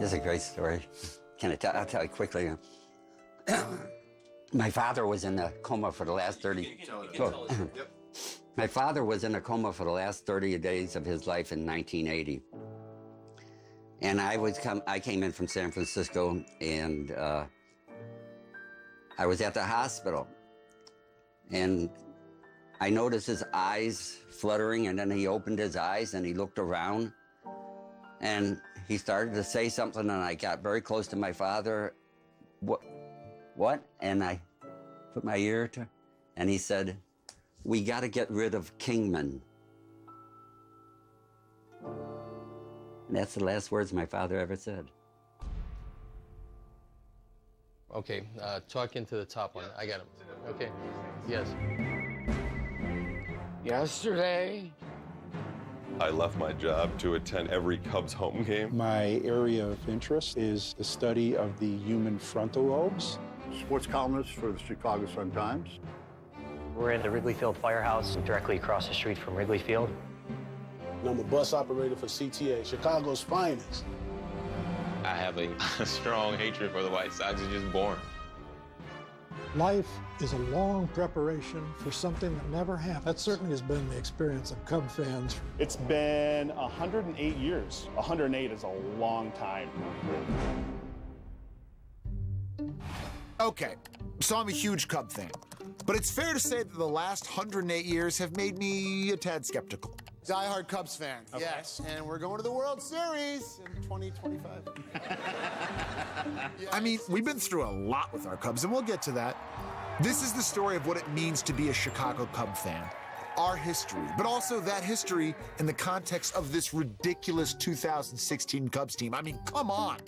This is a great story. Can I tell? I'll tell you quickly. My father was in a coma for the last 30. Sure. My father was in a coma for the last 30 days of his life in 1980. And I was come. I came in from San Francisco, and uh, I was at the hospital, and I noticed his eyes fluttering, and then he opened his eyes and he looked around, and he started to say something, and I got very close to my father. What? What? And I put my ear to, and he said, "We got to get rid of Kingman." And that's the last words my father ever said. Okay, uh, talk into the top one. I got him. Okay. Yes. Yesterday, I left my job to attend every Cubs home game. My area of interest is the study of the human frontal lobes. Sports columnist for the Chicago Sun-Times. We're in the Wrigley Field Firehouse, directly across the street from Wrigley Field. I'm a bus operator for CTA, Chicago's finest. I have a, a strong hatred for the White Sox. It's just born. Life is a long preparation for something that never happened. That certainly has been the experience of Cub fans. It's been 108 years. 108 is a long time. Okay, so I'm a huge Cub fan. But it's fair to say that the last 108 years have made me a tad skeptical. Die-hard Cubs fan, Okay. yes. And we're going to the World Series in 2025. I mean, we've been through a lot with our Cubs, and we'll get to that. This is the story of what it means to be a Chicago Cub fan. Our history, but also that history in the context of this ridiculous 2016 Cubs team. I mean, come on.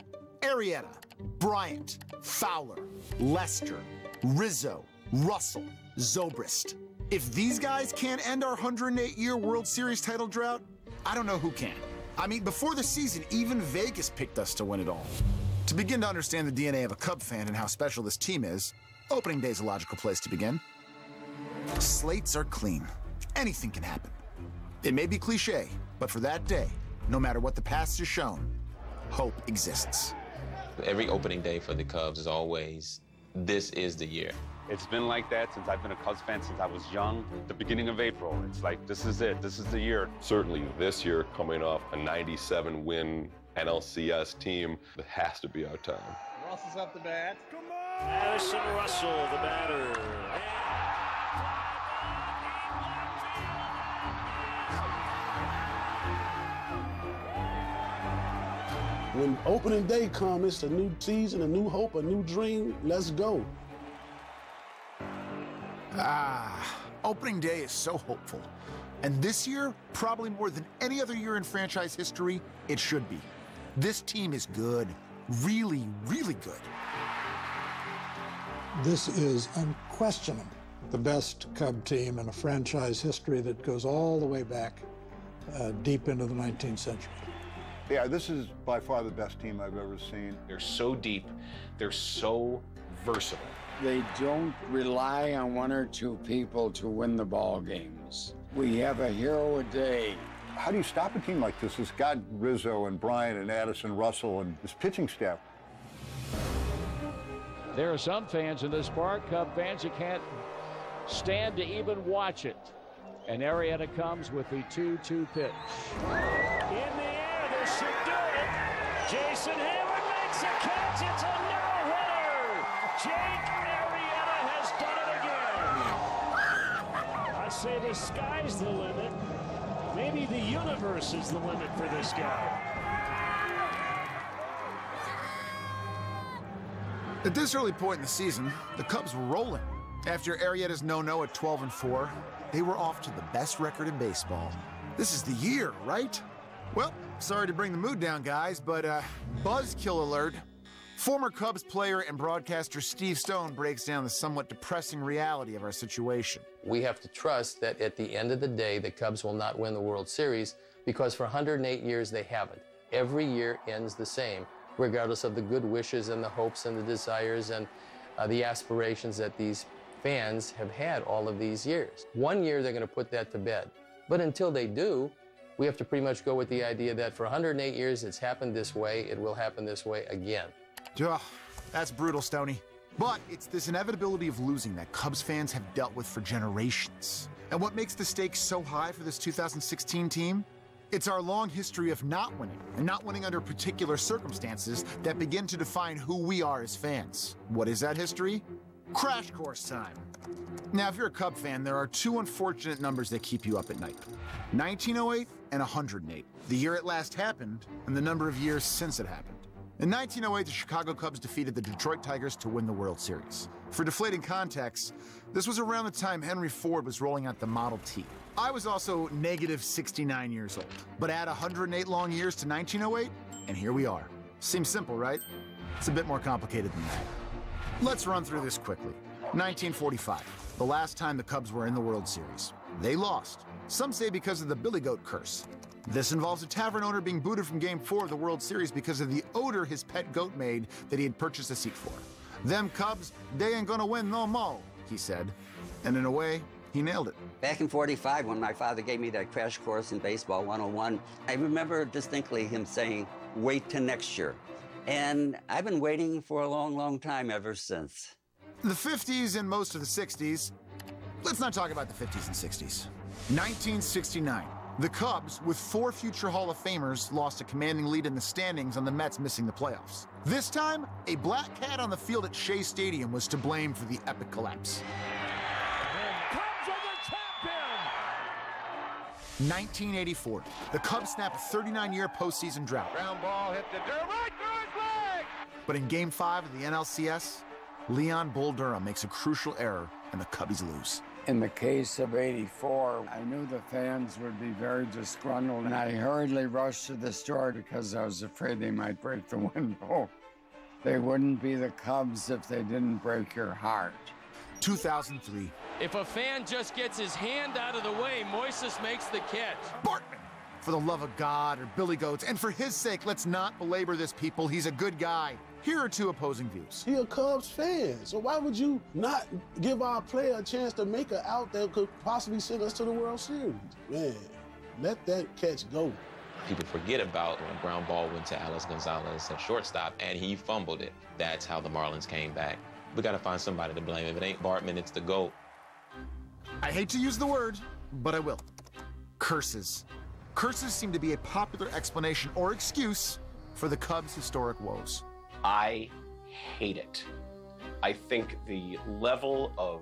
Arrieta, Bryant, Fowler, Lester, Rizzo, Russell, Zobrist. If these guys can't end our 108 year World Series title drought, I don't know who can. I mean, before the season, even Vegas picked us to win it all. To begin to understand the DNA of a Cub fan and how special this team is, opening day is a logical place to begin. Slates are clean. Anything can happen. It may be cliche, but for that day, no matter what the past has shown, hope exists. Every opening day for the Cubs is always, this is the year. It's been like that since I've been a Cubs fan since I was young. The beginning of April, it's like this is it. This is the year. Certainly this year, coming off a 97 win NLCS team, it has to be our time. Russell's up the bat. Come on! Addison Russell, the batter. When opening day comes, it's a new season, a new hope, a new dream. Let's go. Ah, opening day is so hopeful. And this year, probably more than any other year in franchise history, it should be. This team is good. Really, really good. This is unquestionably the best Cub team in a franchise history that goes all the way back uh, deep into the 19th century. Yeah, this is by far the best team I've ever seen. They're so deep. They're so versatile. They don't rely on one or two people to win the ball games. We have a hero a day. How do you stop a team like this? It's got Rizzo and Bryant and Addison Russell and this pitching staff. There are some fans in this park, Cub fans, that can't stand to even watch it. And Arrieta comes with the 2-2 pitch. In the air, this should do it. Jason Heyward makes a catch. It's a no-hitter. Jake Arrieta has done it again. I say the sky's the limit. Maybe the universe is the limit for this guy. At this early point in the season, the Cubs were rolling. After Arrieta's no-no at 12 and 4, they were off to the best record in baseball. This is the year, right? Well, sorry to bring the mood down, guys, but uh, buzzkill alert. Former Cubs player and broadcaster Steve Stone breaks down the somewhat depressing reality of our situation. We have to trust that at the end of the day, the Cubs will not win the World Series because for 108 years they haven't. Every year ends the same, regardless of the good wishes and the hopes and the desires and uh, the aspirations that these fans have had all of these years. One year they're going to put that to bed. But until they do, we We have to pretty much go with the idea that for 108 years it's happened this way, it will happen this way again. Ugh, that's brutal, Stony. But it's this inevitability of losing that Cubs fans have dealt with for generations. And what makes the stakes so high for this 2016 team? It's our long history of not winning, and not winning under particular circumstances that begin to define who we are as fans. What is that history? Crash course time. Now, if you're a Cub fan, there are two unfortunate numbers that keep you up at night 1908 and 108. The year it last happened, and the number of years since it happened. In 1908, the Chicago Cubs defeated the Detroit Tigers to win the World Series. For deflating context, this was around the time Henry Ford was rolling out the Model T. I was also negative 69 years old, but add 108 long years to 1908, and here we are. Seems simple, right? It's a bit more complicated than that. Let's run through this quickly. 1945, the last time the Cubs were in the World Series. They lost. Some say because of the Billy Goat curse. This involves a tavern owner being booted from Game 4 of the World Series because of the odor his pet goat made that he had purchased a seat for. Them Cubs, they ain't gonna win no more, he said. And in a way, he nailed it. Back in 45, when my father gave me that crash course in Baseball 101, I remember distinctly him saying, wait till next year. And I've been waiting for a long, long time ever since. The 50s and most of the 60s. Let's not talk about the 50s and 60s. 1969. The Cubs, with four future Hall of Famers, lost a commanding lead in the standings on the Mets missing the playoffs. This time, a black cat on the field at Shea Stadium was to blame for the epic collapse. Cubs are the champion! 1984. The Cubs snap a 39-year postseason drought. Ground ball hit the dirt right through his leg! But in Game 5 of the NLCS, Leon Bull Durham makes a crucial error and the Cubbies lose. In the case of 84, I knew the fans would be very disgruntled, and I hurriedly rushed to the store because I was afraid they might break the window. They wouldn't be the Cubs if they didn't break your heart. 2003. If a fan just gets his hand out of the way, Moises makes the catch. Bartman! For the love of God or Billy Goats, and for his sake, let's not belabor this, people. He's a good guy. Here are two opposing views. He a Cubs fan, so why would you not give our player a chance to make it out that could possibly send us to the World Series? Man, let that catch go. People forget about when ground ball went to Alex Gonzalez at shortstop and he fumbled it. That's how the Marlins came back. We got to find somebody to blame. If it ain't Bartman, it's the GOAT. I hate to use the word, but I will. Curses. Curses seem to be a popular explanation or excuse for the Cubs' historic woes. I hate it. I think the level of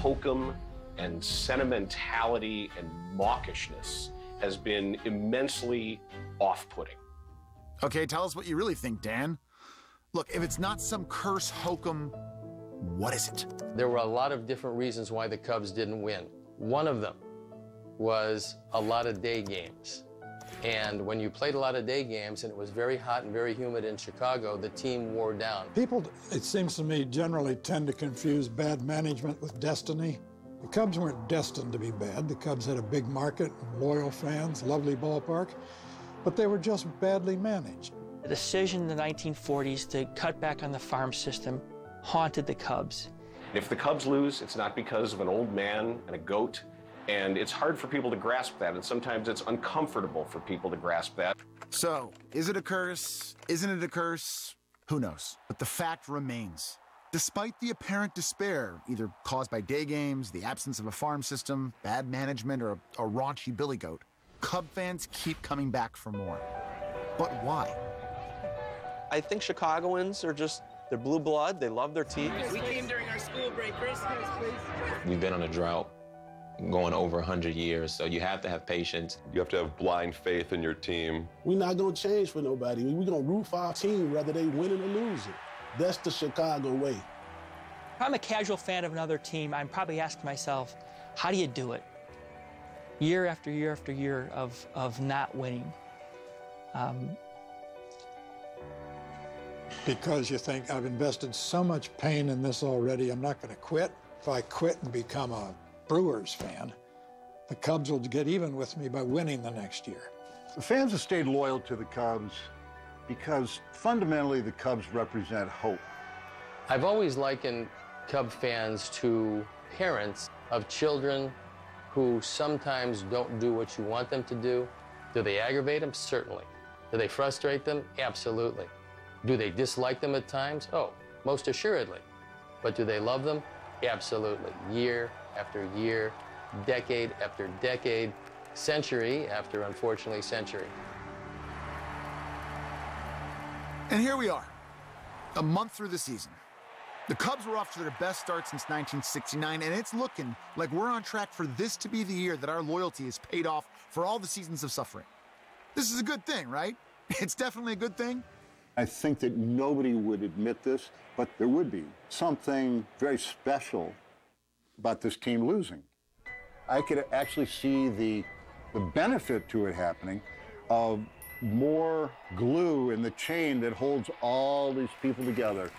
hokum and sentimentality and mawkishness has been immensely off putting. Okay, tell us what you really think, Dan. Look, if it's not some curse hokum, what is it? There were a lot of different reasons why the Cubs didn't win. One of them was a lot of day games. And when you played a lot of day games and it was very hot and very humid in Chicago, the team wore down. People, it seems to me, generally tend to confuse bad management with destiny. The Cubs weren't destined to be bad. The Cubs had a big market, loyal fans, lovely ballpark, but they were just badly managed. The decision in the 1940s to cut back on the farm system haunted the Cubs. If the Cubs lose, it's not because of an old man and a goat. And it's hard for people to grasp that, and sometimes it's uncomfortable for people to grasp that. So, is it a curse? Isn't it a curse? Who knows? But the fact remains. Despite the apparent despair, either caused by day games, the absence of a farm system, bad management, or a, a raunchy billy goat, Cub fans keep coming back for more. But why? I think Chicagoans are just, they're blue blood, they love their team. We came during our school break. Chris, please. We've been on a drought going over 100 years, so you have to have patience. You have to have blind faith in your team. We're not going to change for nobody. We're going to root for our team whether they winning or losing. That's the Chicago way. If I'm a casual fan of another team, I'm probably asking myself, how do you do it? Year after year after year of, of not winning. Um, because you think, I've invested so much pain in this already, I'm not going to quit. If I quit and become a Brewers fan, the Cubs will get even with me by winning the next year. The fans have stayed loyal to the Cubs because fundamentally the Cubs represent hope. I've always likened Cub fans to parents of children who sometimes don't do what you want them to do, Do they aggravate them? Certainly. Do they frustrate them? Absolutely. Do they dislike them at times? Oh, most assuredly. But do they love them? Absolutely. Year after year, decade after decade, century after, unfortunately, century. And here we are, a month through the season. The Cubs were off to their best start since 1969, and it's looking like we're on track for this to be the year that our loyalty is paid off for all the seasons of suffering. This is a good thing, right? It's definitely a good thing. I think that nobody would admit this, but there would be something very special about this team losing. I could actually see the, the benefit to it happening of more glue in the chain that holds all these people together.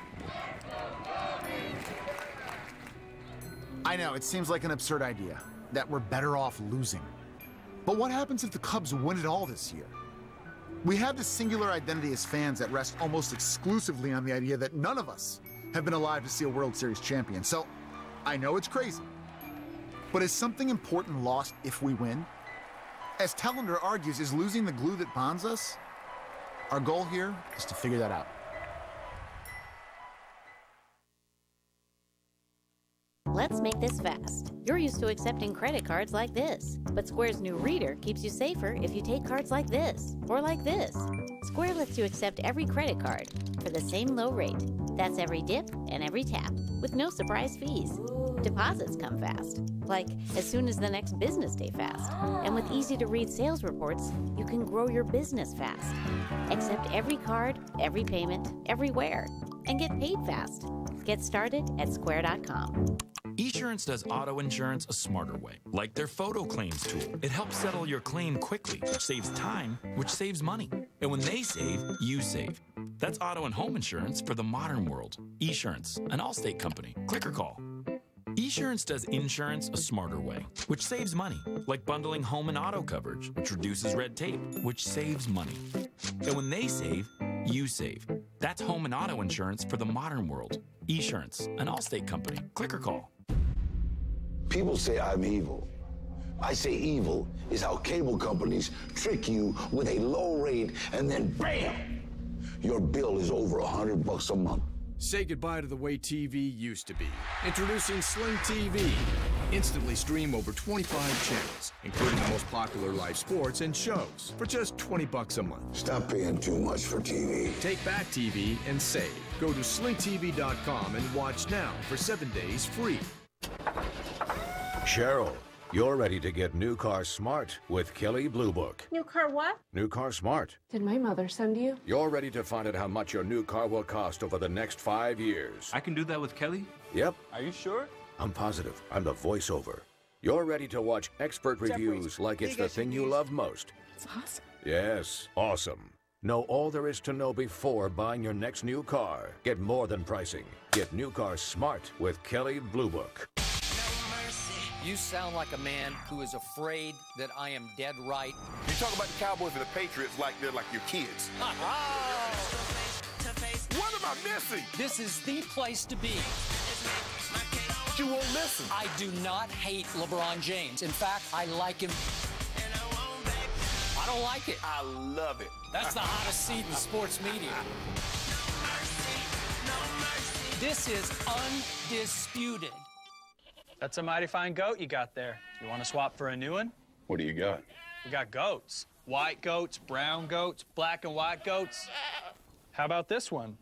I know, it seems like an absurd idea that we're better off losing. But what happens if the Cubs win it all this year? We have this singular identity as fans that rests almost exclusively on the idea that none of us have been alive to see a World Series champion. So I know it's crazy, but is something important lost if we win? As Tellender argues, is losing the glue that bonds us? Our goal here is to figure that out. Let's make this fast. You're used to accepting credit cards like this, but Square's new reader keeps you safer if you take cards like this or like this. Square lets you accept every credit card for the same low rate. That's every dip and every tap, with no surprise fees. Deposits come fast, like as soon as the next business day fast. And with easy to read sales reports, you can grow your business fast. Accept every card, every payment, everywhere, and get paid fast. Get started at square.com. Esurance does auto insurance a smarter way, like their photo claims tool. It helps settle your claim quickly, which saves time, which saves money. And when they save, you save. That's auto and home insurance for the modern world. Esurance, an Allstate company. Click or call. Esurance does insurance a smarter way, which saves money, like bundling home and auto coverage, which reduces red tape, which saves money. And when they save, you save. That's home and auto insurance for the modern world. Esurance, an Allstate company. Click or call. People say I'm evil. I say evil is how cable companies trick you with a low rate and then BAM! Your bill is over a hundred bucks a month. Say goodbye to the way TV used to be. Introducing Sling TV. Instantly stream over 25 channels, including the most popular live sports and shows, for just 20 bucks a month. Stop paying too much for TV. Take back TV and save. Go to slingtv.com and watch now for seven days free. Cheryl, you're ready to get new car smart with Kelley Blue Book. New car what? New car smart. Did my mother send you? You're ready to find out how much your new car will cost over the next five years. I can do that with Kelly? Yep. Are you sure? I'm positive. I'm the voiceover. You're ready to watch expert reviews like it's the thing you love most. It's awesome. Yes, awesome. Know all there is to know before buying your next new car. Get more than pricing. Get new car smart with Kelley Blue Book. You sound like a man who is afraid that I am dead right. You talk about the Cowboys and the Patriots like they're like your kids. what am I missing? This is the place to be. You won't listen. I do not hate LeBron James. In fact, I like him. I don't like it. I love it. That's the hottest seat in sports media. This is undisputed. That's a mighty fine goat you got there. You want to swap for a new one? What do you got? We got goats. White goats, brown goats, black and white goats. How about this one?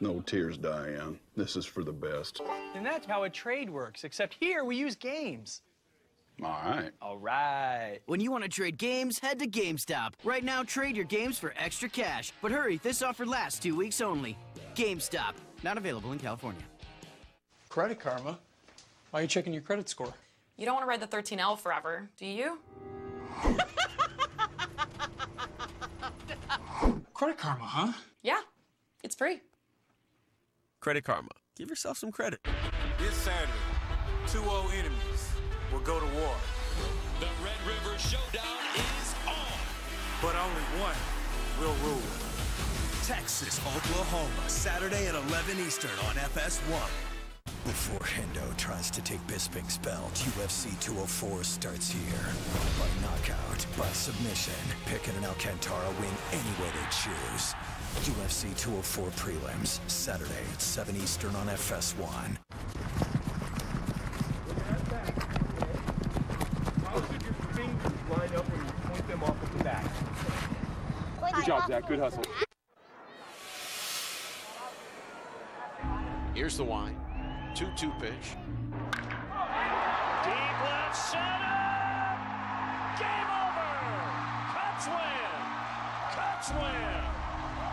No tears, Diane. This is for the best. And that's how a trade works, except here we use games. All right. All right. When you want to trade games, head to GameStop. Right now, trade your games for extra cash. But hurry, this offer lasts two weeks only. GameStop. Not available in California. Credit Karma? Why are you checking your credit score? You don't want to ride the 13L forever, do you? Credit Karma, huh? Yeah, it's free. Credit Karma. Give yourself some credit. This Saturday, two old enemies will go to war. The Red River Showdown is on. But only one will rule. Texas, Oklahoma, Saturday at 11 Eastern on FS1. Before Hendo tries to take Bisping's belt, UFC 204 starts here. By knockout by submission. Pickett and an Alcantara win any way they choose. UFC 204 prelims, Saturday at 7 Eastern on FS1. How should your fingers line up when you point them off at the back? Good job, Zach. Good hustle. Here's the wine. 2-2 pitch. Deep left center. Game over. Cubs win. Cubs win.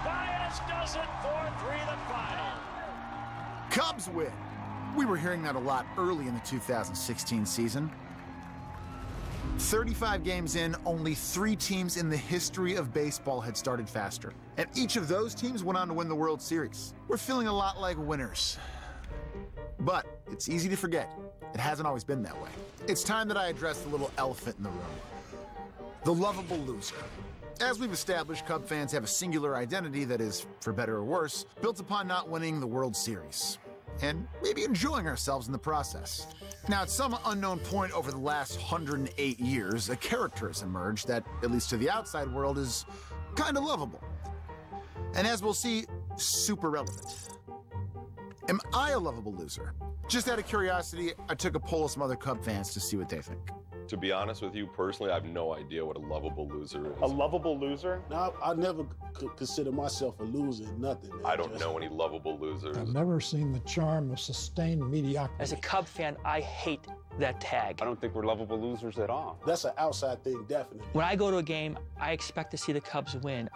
Baez does it 4-3 the final. Cubs win. We were hearing that a lot early in the 2016 season. 35 games in, only three teams in the history of baseball had started faster. And each of those teams went on to win the World Series. We're feeling a lot like winners. But it's easy to forget. It hasn't always been that way. It's time that I address the little elephant in the room the lovable loser. As we've established, Cub fans have a singular identity that is, for better or worse, built upon not winning the World Series. And maybe enjoying ourselves in the process. Now, at some unknown point over the last 108 years, a character has emerged that, at least to the outside world, is kind of lovable. And as we'll see, super relevant. Am I a lovable loser? Just out of curiosity, I took a poll of some other Cub fans to see what they think. To be honest with you, personally, I have no idea what a lovable loser is. A lovable loser? No, I never could consider myself a loser nothing. man. I don't Just- know any lovable losers. I've never seen the charm of sustained mediocrity. As a Cub fan, I hate that tag. I don't think we're lovable losers at all. That's an outside thing, definitely. When I go to a game, I expect to see the Cubs win.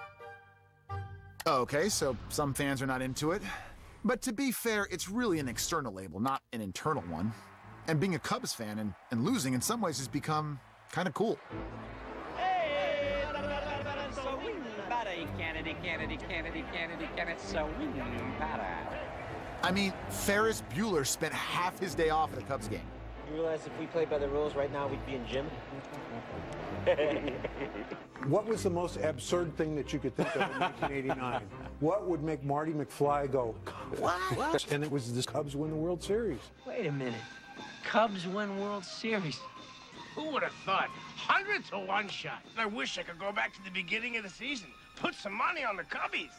Okay, so some fans are not into it. But to be fair, it's really an external label, not an internal one. And being a Cubs fan and, and losing in some ways has become kind of cool. Kennedy, Kennedy, Kennedy, Kennedy, Kennedy, so I mean, Ferris Bueller spent half his day off at a Cubs game. You realize if we played by the rules right now, we'd be in gym? What was the most absurd thing that you could think of in 1989? What would make Marty McFly go, what? And it was the Cubs win the World Series. Wait a minute. Cubs win World Series. Who would have thought? Hundred to one shot. I wish I could go back to the beginning of the season. Put some money on the Cubbies.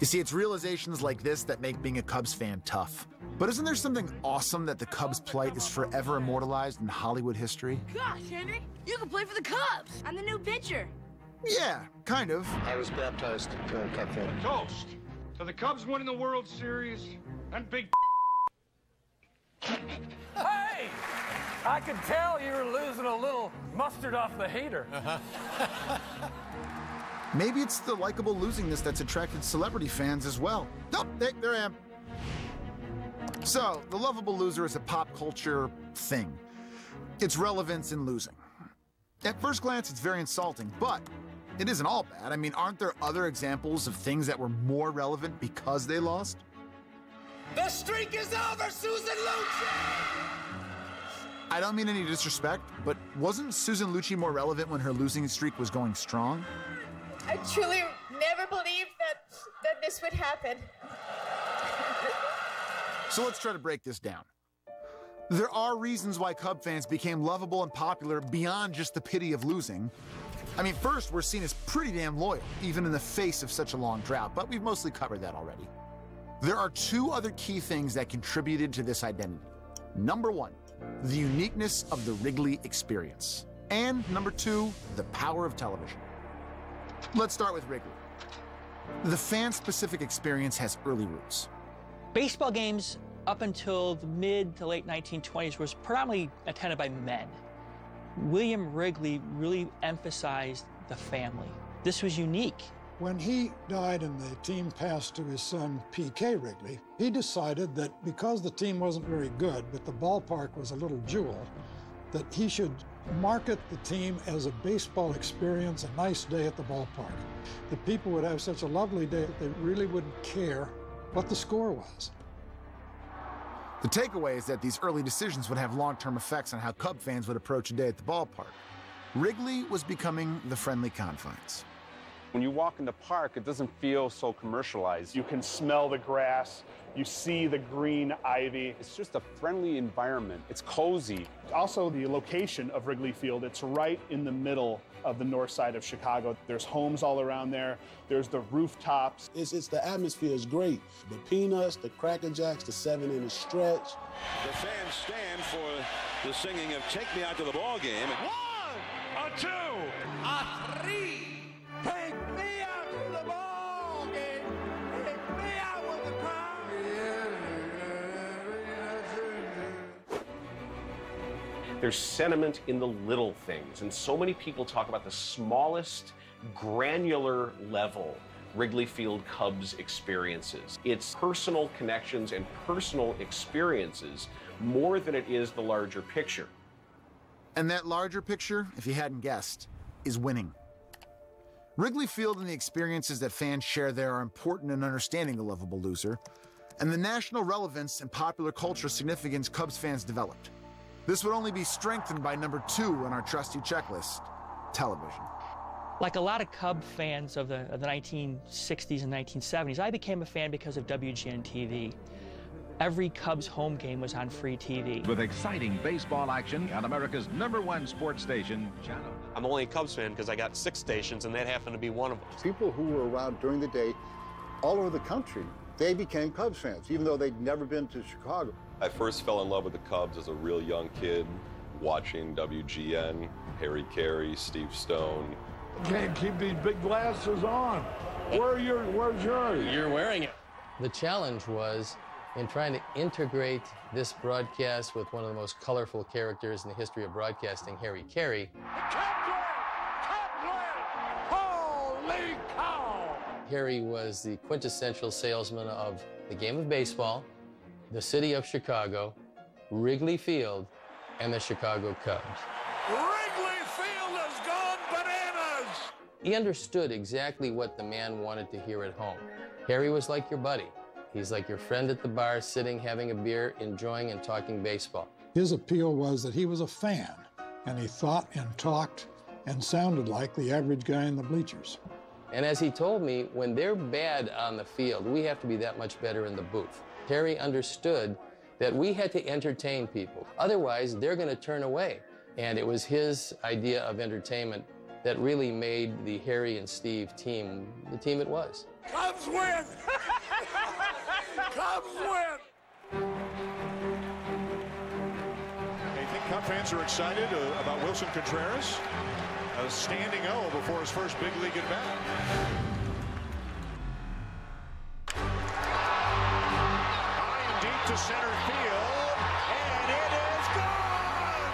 You see, it's realizations like this that make being a Cubs fan tough. But isn't there something awesome that the Cubs' plight is forever immortalized in Hollywood history? Gosh, Henry, you can play for the Cubs. I'm the new pitcher. Yeah, kind of. I was baptized to a Cub fan. Toast to the Cubs winning the World Series and big. Hey! I could tell you were losing a little mustard off the heater. Maybe it's the likable losingness that's attracted celebrity fans as well. Oh, there, there I am. So, the lovable loser is a pop culture thing. Its relevance in losing. At first glance, it's very insulting, but it isn't all bad. I mean, aren't there other examples of things that were more relevant because they lost? The streak is over, Susan Lucci! I don't mean any disrespect, but wasn't Susan Lucci more relevant when her losing streak was going strong? I truly never believed that that this would happen. So let's try to break this down. There are reasons why Cub fans became lovable and popular beyond just the pity of losing. I mean, first, we're seen as pretty damn loyal, even in the face of such a long drought, but we've mostly covered that already. There are two other key things that contributed to this identity. Number one, the uniqueness of the Wrigley experience. And number two, the power of television. Let's start with Wrigley. The fan specific experience has early roots. Baseball games up until the mid to late 1920s was predominantly attended by men. William Wrigley really emphasized the family. This was unique. When he died and the team passed to his son P.K. Wrigley, he decided that because the team wasn't very good, but the ballpark was a little jewel, that he should market the team as a baseball experience, a nice day at the ballpark. The people would have such a lovely day that they really wouldn't care what the score was. The takeaway is that these early decisions would have long term effects on how Cub fans would approach a day at the ballpark. Wrigley was becoming the friendly confines. When you walk in the park, it doesn't feel so commercialized. You can smell the grass. You see the green ivy. It's just a friendly environment. It's cozy. Also, the location of Wrigley Field, it's right in the middle of the north side of Chicago. There's homes all around there. There's the rooftops. It's, it's the atmosphere is great. The peanuts, the cracker jacks, the seven inch stretch. The fans stand for the singing of "Take Me Out to the Ball Game." One, a two, a three. There's sentiment in the little things, and so many people talk about the smallest, granular level Wrigley Field Cubs experiences. It's personal connections and personal experiences more than it is the larger picture. And that larger picture, if you hadn't guessed, is winning. Wrigley Field and the experiences that fans share there are important in understanding the lovable loser, and the national relevance and popular culture significance Cubs fans developed. This would only be strengthened by number two on our trusty checklist television. Like a lot of Cub fans of the, of the 1960s and 1970s, I became a fan because of WGN TV. Every Cubs home game was on free TV. With exciting baseball action on America's number one sports station, Channel. I'm only a Cubs fan because I got six stations, and that happened to be one of them. People who were around during the day all over the country, they became Cubs fans, even though they'd never been to Chicago. I first fell in love with the Cubs as a real young kid, watching WGN, Harry Caray, Steve Stone. Can't keep these big glasses on. Where are your, where's yours? You're wearing it. The challenge was in trying to integrate this broadcast with one of the most colorful characters in the history of broadcasting, Harry Caray. Holy cow! Harry was the quintessential salesman of the game of baseball, the city of Chicago, Wrigley Field, and the Chicago Cubs. Wrigley Field has gone bananas! He understood exactly what the man wanted to hear at home. Harry was like your buddy. He's like your friend at the bar, sitting, having a beer, enjoying and talking baseball. His appeal was that he was a fan, and he thought and talked and sounded like the average guy in the bleachers. And as he told me, when they're bad on the field, we have to be that much better in the booth. Harry understood that we had to entertain people. Otherwise, they're going to turn away. And it was his idea of entertainment that really made the Harry and Steve team the team it was. Cubs win! Cubs win! I think Cub fans are excited uh, about Willson Contreras. A standing O before his first big league at bat. Center field, and it is gone!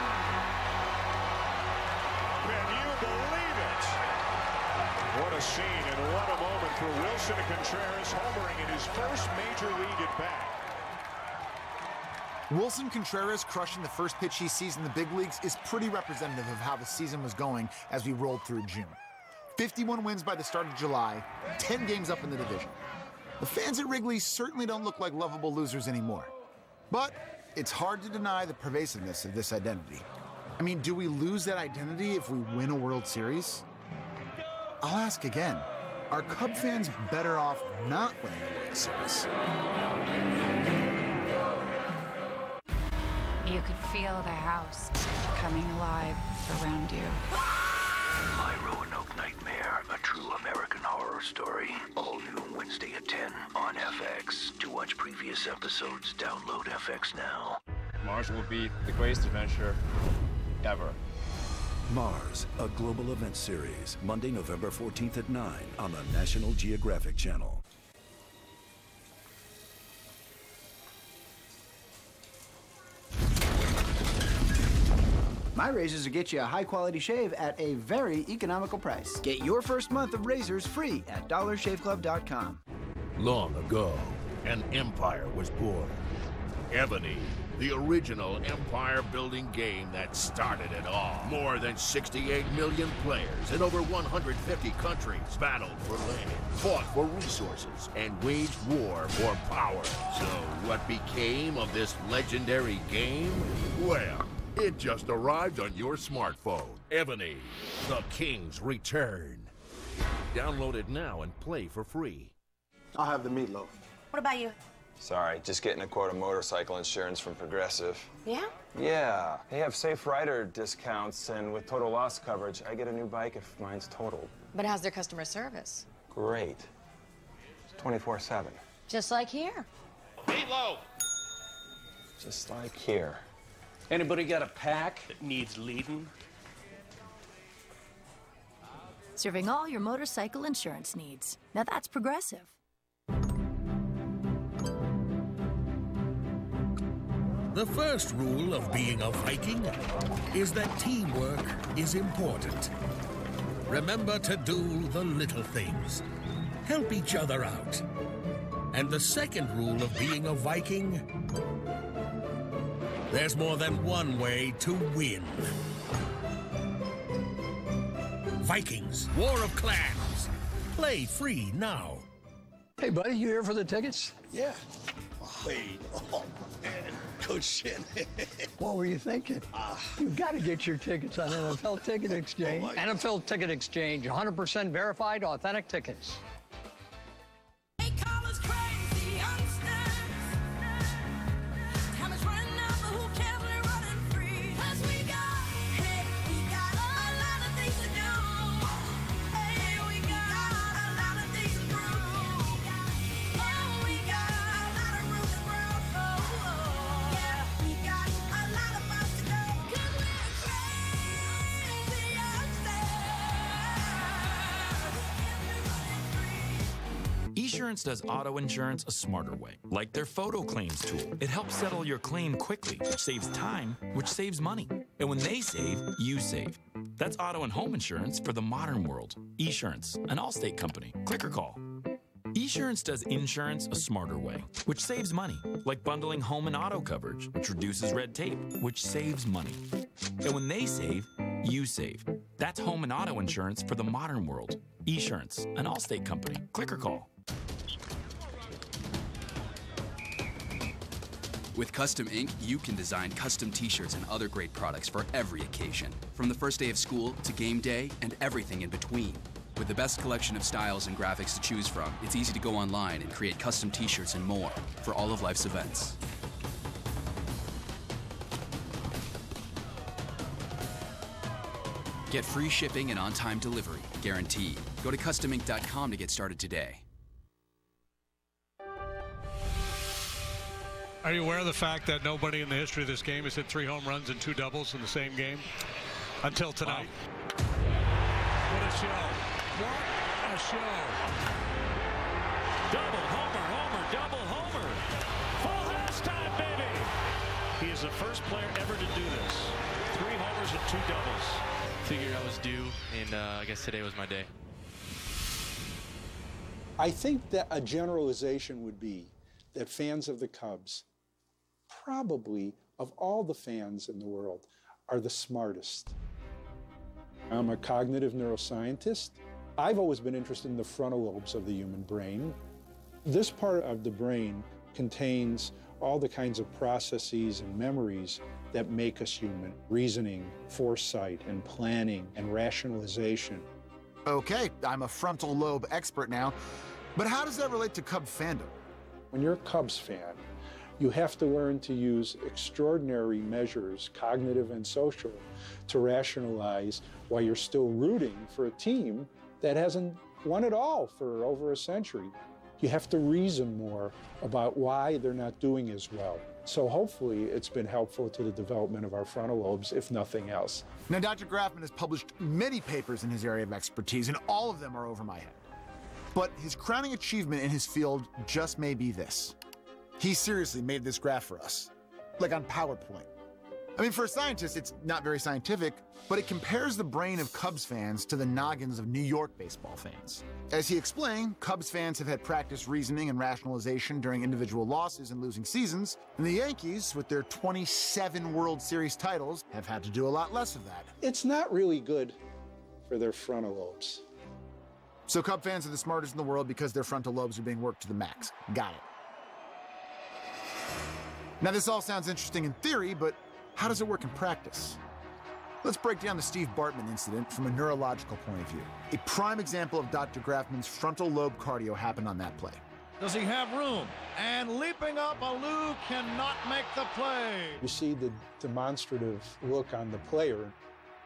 Can you believe it? What a scene and what a moment for Willson Contreras homering in his first major league at bat. Willson Contreras crushing the first pitch he sees in the big leagues is pretty representative of how the season was going as we rolled through June. 51 wins by the start of July, 10 games up in the division. The fans at Wrigley certainly don't look like lovable losers anymore. But it's hard to deny the pervasiveness of this identity. I mean, do we lose that identity if we win a World Series? I'll ask again. Are Cub fans better off not winning a World Series? You could feel the house coming alive around you. True American horror story. All new Wednesday at 10 on FX. To watch previous episodes, download FX now. Mars will be the greatest adventure ever. Mars, a global event series, Monday, November 14th at 9 on the National Geographic Channel. My razors will get you a high quality shave at a very economical price. Get your first month of razors free at dollarshaveclub.com. Long ago, an empire was born. Evony, the original empire building game that started it all. More than 68 million players in over 150 countries battled for land, fought for resources, and waged war for power. So, what became of this legendary game? Well, it just arrived on your smartphone. Evony, the King's Return. Download it now and play for free. I'll have the meatloaf. What about you? Sorry, just getting a quote of motorcycle insurance from Progressive. Yeah? Yeah, they have safe rider discounts, and with total loss coverage, I get a new bike if mine's totaled. But how's their customer service? Great. 24 7. Just like here. Meatloaf! Just like here. Anybody got a pack that needs leading? Serving all your motorcycle insurance needs. Now that's progressive. The first rule of being a Viking is that teamwork is important. Remember to do the little things. Help each other out. And the second rule of being a Viking there's more than one way to win. Vikings, War of Clans. Play free now. Hey, buddy, you here for the tickets? Yeah. Wait. Oh, man. Good shit. what were you thinking? Uh, You've got to get your tickets on NFL Ticket Exchange. Oh NFL Ticket Exchange, 100% verified, authentic tickets. Does auto insurance a smarter way, like their photo claims tool. It helps settle your claim quickly, which saves time, which saves money. And when they save, you save. That's auto and home insurance for the modern world. Esurance, an Allstate company. Click or call. Esurance does insurance a smarter way, which saves money, like bundling home and auto coverage, which reduces red tape, which saves money. And when they save, you save. That's home and auto insurance for the modern world. Esurance, an Allstate company. Click or call. With Custom Ink, you can design custom t-shirts and other great products for every occasion. From the first day of school to game day and everything in between. With the best collection of styles and graphics to choose from, it's easy to go online and create custom t-shirts and more for all of life's events. Get free shipping and on-time delivery, guaranteed. Go to customink.com to get started today. Are you aware of the fact that nobody in the history of this game has hit three home runs and two doubles in the same game until tonight? Wow. What a show. What a show. Double homer, homer, double homer. Full house time, baby. He is the first player ever to do this. Three homers and two doubles. Figured I was due, and uh, I guess today was my day. I think that a generalization would be that fans of the Cubs probably, of all the fans in the world, are the smartest. I'm a cognitive neuroscientist. I've always been interested in the frontal lobes of the human brain. This part of the brain contains all the kinds of processes and memories that make us human reasoning, foresight, and planning, and rationalization. Okay, I'm a frontal lobe expert now. But how does that relate to Cub fandom? When you're a Cubs fan, you have to learn to use extraordinary measures, cognitive and social, to rationalize why you're still rooting for a team that hasn't won at all for over a century. You have to reason more about why they're not doing as well. So hopefully it's been helpful to the development of our frontal lobes, if nothing else. Now, Dr. Grafman has published many papers in his area of expertise, and all of them are over my head. But his crowning achievement in his field just may be this. He seriously made this graph for us, like on PowerPoint. I mean, for a scientist, it's not very scientific, but it compares the brain of Cubs fans to the noggins of New York baseball fans. As he explained, Cubs fans have had practice reasoning and rationalization during individual losses and losing seasons, and the Yankees, with their 27 World Series titles, have had to do a lot less of that. It's not really good for their frontal lobes. So Cub fans are the smartest in the world because their frontal lobes are being worked to the max. Got it. Now, this all sounds interesting in theory, but how does it work in practice? Let's break down the Steve Bartman incident from a neurological point of view. A prime example of Dr. Grafman's frontal lobe cardio happened on that play. Does he have room? And leaping up, Alou cannot make the play. You see the demonstrative look on the player.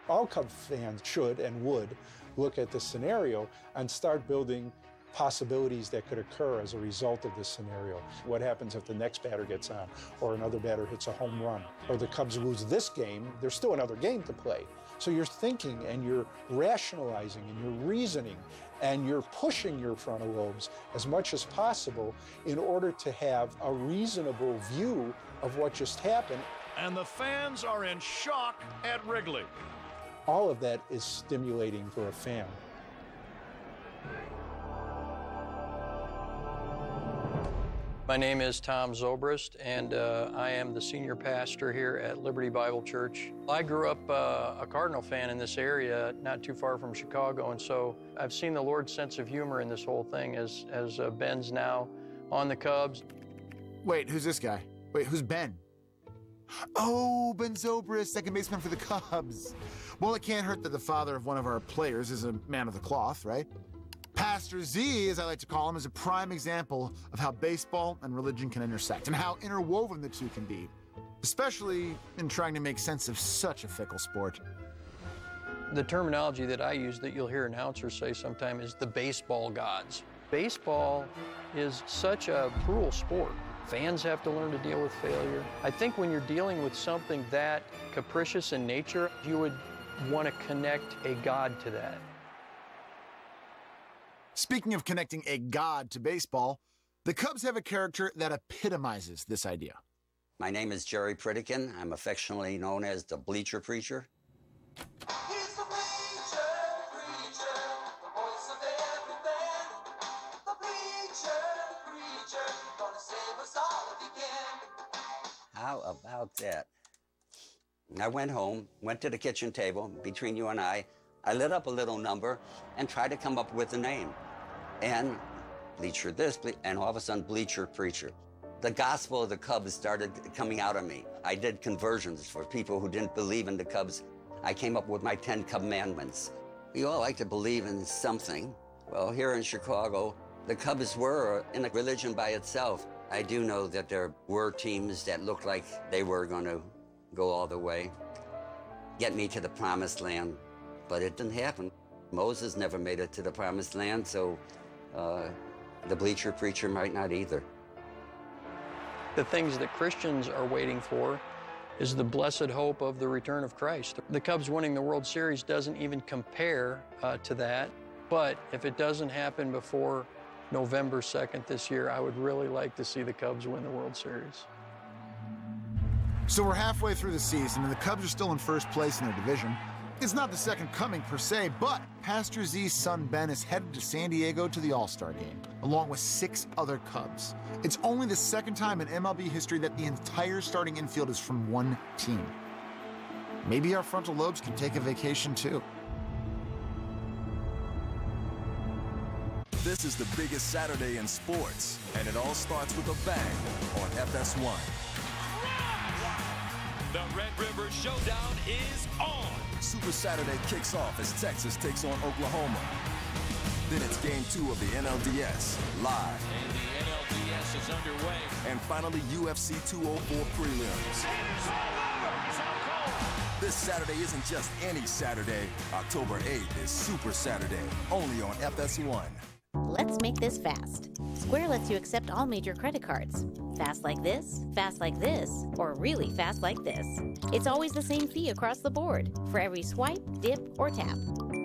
All Cub fans should and would look at the scenario and start building possibilities that could occur as a result of this scenario. What happens if the next batter gets on, or another batter hits a home run, or the Cubs lose this game? There's still another game to play. So you're thinking and you're rationalizing and you're reasoning and you're pushing your frontal lobes as much as possible in order to have a reasonable view of what just happened. And the fans are in shock at Wrigley. All of that is stimulating for a fan. My name is Tom Zobrist, and uh, I am the senior pastor here at Liberty Bible Church. I grew up uh, a Cardinal fan in this area, not too far from Chicago, and so I've seen the Lord's sense of humor in this whole thing as, as uh, Ben's now on the Cubs. Wait, who's this guy? Wait, who's Ben? Oh, Ben Zobrist, second baseman for the Cubs. Well, it can't hurt that the father of one of our players is a man of the cloth, right? Pastor Z, as I like to call him, is a prime example of how baseball and religion can intersect and how interwoven the two can be, especially in trying to make sense of such a fickle sport. The terminology that I use that you'll hear announcers say sometime is the baseball gods. Baseball is such a cruel sport. Fans have to learn to deal with failure. I think when you're dealing with something that capricious in nature, you would want to connect a god to that. Speaking of connecting a god to baseball, the Cubs have a character that epitomizes this idea. My name is Jerry Pritikin. I'm affectionately known as the Bleacher Preacher. How about that? I went home, went to the kitchen table between you and I. I lit up a little number and tried to come up with a name. And Bleacher this, ble- and all of a sudden, Bleacher Preacher. The gospel of the Cubs started coming out of me. I did conversions for people who didn't believe in the Cubs. I came up with my 10 commandments. We all like to believe in something. Well, here in Chicago, the Cubs were in a religion by itself. I do know that there were teams that looked like they were going to go all the way, get me to the promised land, but it didn't happen. Moses never made it to the promised land, so uh, the bleacher preacher might not either. The things that Christians are waiting for is the blessed hope of the return of Christ. The Cubs winning the World Series doesn't even compare uh, to that. But if it doesn't happen before November 2nd this year, I would really like to see the Cubs win the World Series. So we're halfway through the season, and the Cubs are still in first place in their division. It's not the second coming per se, but Pastor Z's son Ben is headed to San Diego to the All Star game, along with six other Cubs. It's only the second time in MLB history that the entire starting infield is from one team. Maybe our frontal lobes can take a vacation too. This is the biggest Saturday in sports, and it all starts with a bang on FS1. The Red River Showdown is on. Super Saturday kicks off as Texas takes on Oklahoma. Then it's game two of the NLDS, live. And the NLDS is underway. And finally, UFC 204 prelims. This Saturday isn't just any Saturday. October 8th is Super Saturday, only on FS1. Let's make this fast. Square lets you accept all major credit cards. Fast like this, fast like this, or really fast like this. It's always the same fee across the board for every swipe, dip, or tap,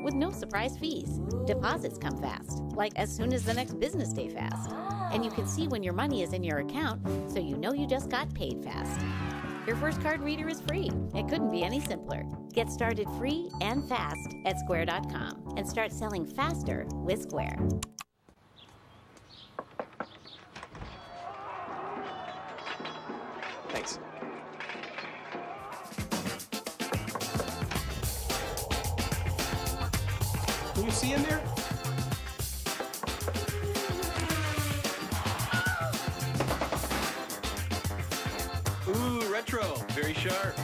with no surprise fees. Deposits come fast, like as soon as the next business day fast. And you can see when your money is in your account, so you know you just got paid fast. Your first card reader is free. It couldn't be any simpler. Get started free and fast at square.com and start selling faster with Square. Thanks. Can you see in there? Retro. Very sharp.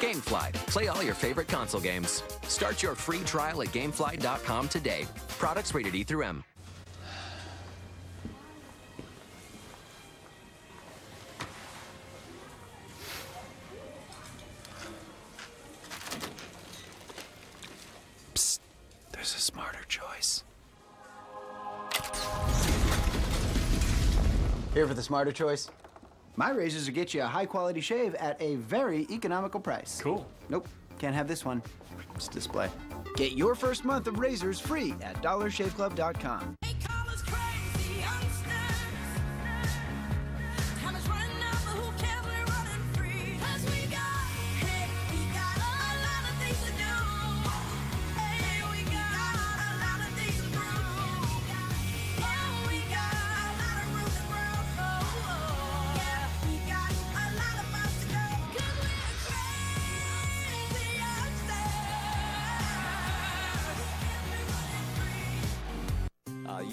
Gamefly. Play all your favorite console games. Start your free trial at gamefly.com today. Products rated E through M. Psst. There's a smarter choice. Here for the smarter choice. My razors will get you a high quality shave at a very economical price. Cool. Nope, can't have this one. It's display. Get your first month of razors free at dollarshaveclub.com.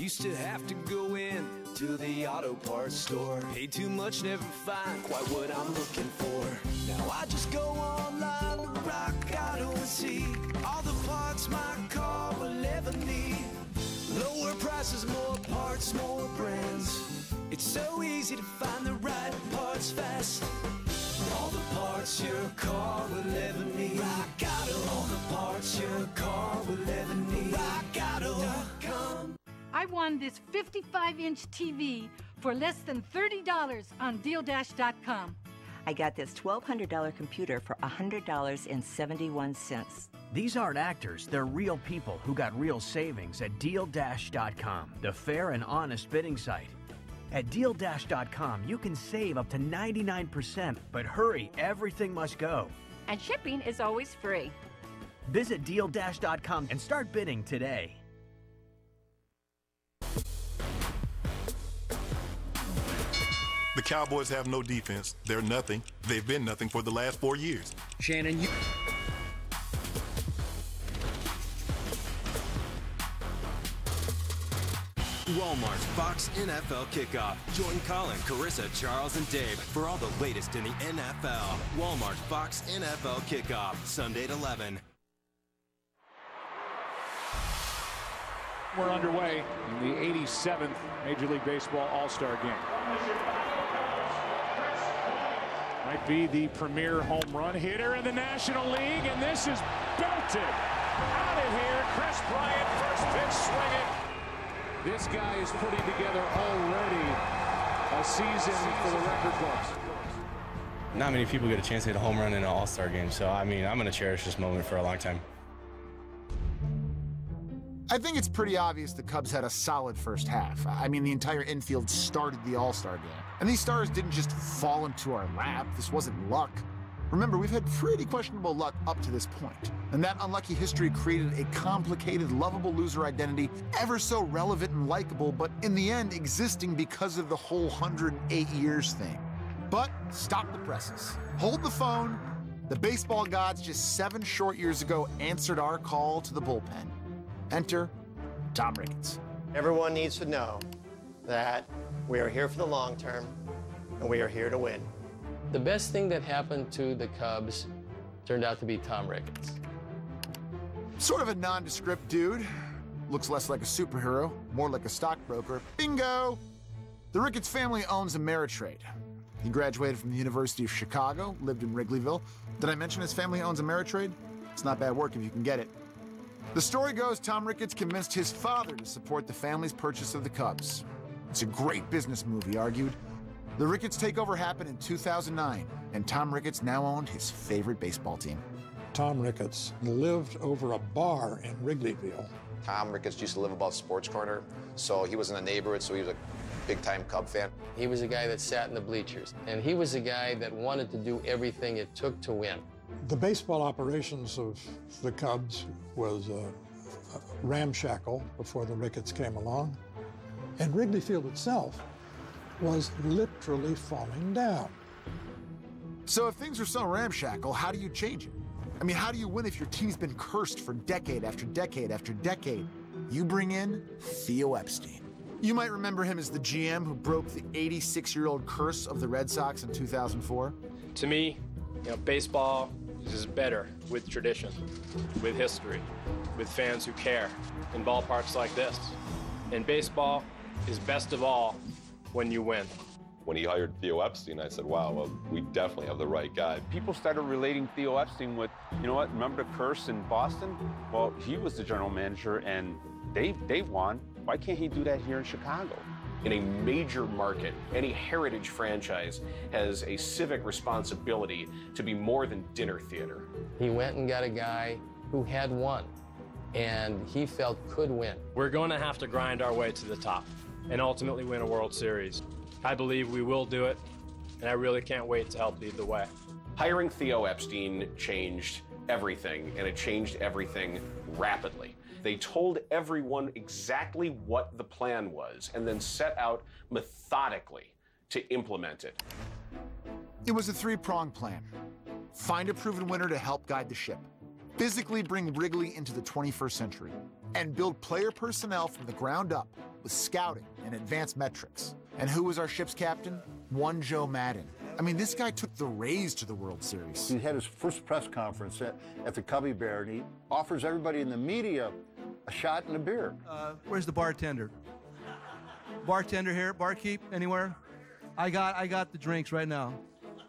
used to have to go in to the auto parts store. Pay too much, never find quite what I'm looking for. Now I just go online to Rock Auto and see all the parts my car will ever need. Lower prices, more parts, more brands. It's so easy to find the right parts fast. All the parts your car will ever need. Rock Auto. All the parts your car will ever need. RockAuto.com. I won this 55 inch TV for less than $30 on DealDash.com. I got this $1,200 computer for $100.71. These aren't actors, they're real people who got real savings at DealDash.com, the fair and honest bidding site. At DealDash.com, you can save up to 99%, but hurry, everything must go. And shipping is always free. Visit DealDash.com and start bidding today. The Cowboys have no defense. They're nothing. They've been nothing for the last four years. Shannon, you. Walmart's Fox NFL Kickoff. Join Colin, Carissa, Charles, and Dave for all the latest in the NFL. Walmart's Fox NFL Kickoff, Sunday at 11. We're underway in the 87th Major League Baseball All-Star Game. Might be the premier home run hitter in the National League, and this is belted out of here. Kris Bryant, first pitch swinging. This guy is putting together already a season for the record books. Not many people get a chance to hit a home run in an All-Star game, so I mean, I'm going to cherish this moment for a long time. I think it's pretty obvious the Cubs had a solid first half. I mean, the entire infield started the All Star game. And these stars didn't just fall into our lap, this wasn't luck. Remember, we've had pretty questionable luck up to this point. And that unlucky history created a complicated, lovable loser identity, ever so relevant and likable, but in the end, existing because of the whole 108 years thing. But stop the presses. Hold the phone. The baseball gods just seven short years ago answered our call to the bullpen. Enter Tom Ricketts. Everyone needs to know that we are here for the long term and we are here to win. The best thing that happened to the Cubs turned out to be Tom Ricketts. Sort of a nondescript dude. Looks less like a superhero, more like a stockbroker. Bingo! The Ricketts family owns Ameritrade. He graduated from the University of Chicago, lived in Wrigleyville. Did I mention his family owns Ameritrade? It's not bad work if you can get it. The story goes Tom Ricketts convinced his father to support the family's purchase of the Cubs. It's a great business move, he argued. The Ricketts takeover happened in 2009, and Tom Ricketts now owned his favorite baseball team. Tom Ricketts lived over a bar in Wrigleyville. Tom Ricketts used to live above Sports Corner, so he was in the neighborhood, so he was a big-time Cub fan. He was a guy that sat in the bleachers, and he was a guy that wanted to do everything it took to win. The baseball operations of the Cubs was uh, ramshackle before the Ricketts came along, and Wrigley Field itself was literally falling down. So if things are so ramshackle, how do you change it? I mean, how do you win if your team's been cursed for decade after decade after decade? You bring in Theo Epstein. You might remember him as the GM who broke the 86 year old curse of the Red Sox in 2004. To me, you know, baseball is better with tradition, with history, with fans who care, in ballparks like this. And baseball is best of all when you win. When he hired Theo Epstein, I said, wow, well, we definitely have the right guy. People started relating Theo Epstein with, you know what, remember the curse in Boston? Well, he was the general manager and they, they won. Why can't he do that here in Chicago? In a major market, any heritage franchise has a civic responsibility to be more than dinner theater. He went and got a guy who had won and he felt could win. We're going to have to grind our way to the top and ultimately win a World Series. I believe we will do it, and I really can't wait to help lead the way. Hiring Theo Epstein changed everything, and it changed everything rapidly. They told everyone exactly what the plan was and then set out methodically to implement it. It was a three pronged plan find a proven winner to help guide the ship, physically bring Wrigley into the 21st century, and build player personnel from the ground up with scouting and advanced metrics. And who was our ship's captain? One Joe Maddon. I mean, this guy took the Rays to the World Series. He had his first press conference at, at the Cubby Bear, and he offers everybody in the media a shot and a beer. Uh, where's the bartender? Bartender here, barkeep, anywhere? I got, I got the drinks right now.